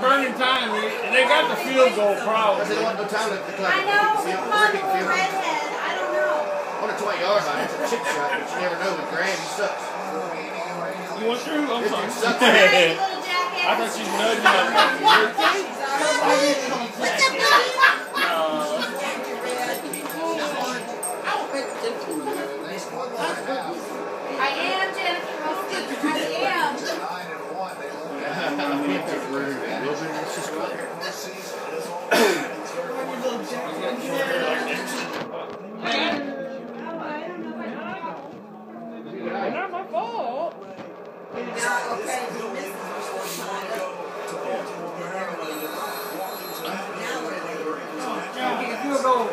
got the field goal problem. Because they don't want no time to declare. I know, we Field, called him a redhead. I don't know. On a 20 yard line, it's a chip shot, but you never know with Graham, he sucks. You went through? I'm This sorry. dude sucks. Hey, little jackass. I thought she was nudging Field goal.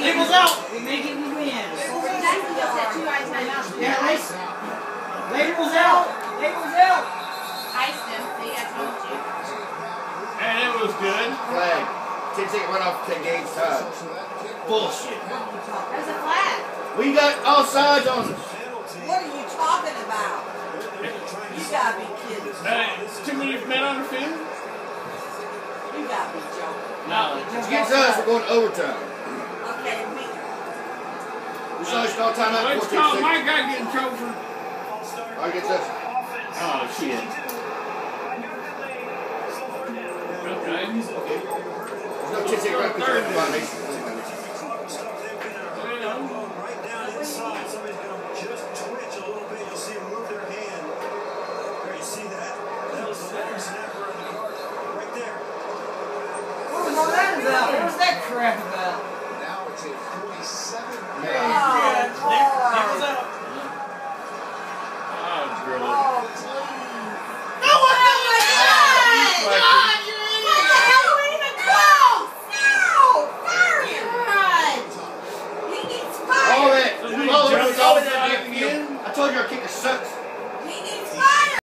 Eagles out. We make it, we win. Jackson just had two eye timeouts. Yeah, Lace. Label's out. Label's out. Iced him. See, I told you. And it was good. Flag. Ten second run off to Gage Todd. Bullshit. There's a flag. We got all sides on us. What are you talking about? You gotta be kidding. Uh, too many men on the field? You gotta be joking. No. Against us, we're going to overtime. Okay, we, We saw you call timeout Let's 14 call my guy get in trouble for. All right, against us. Oh, shit. Okay. There's no 10 second about? What that crap about? Now it's a 47 oh, Nick- Nichols Lord. out. Oh, girl. Oh, please. Oh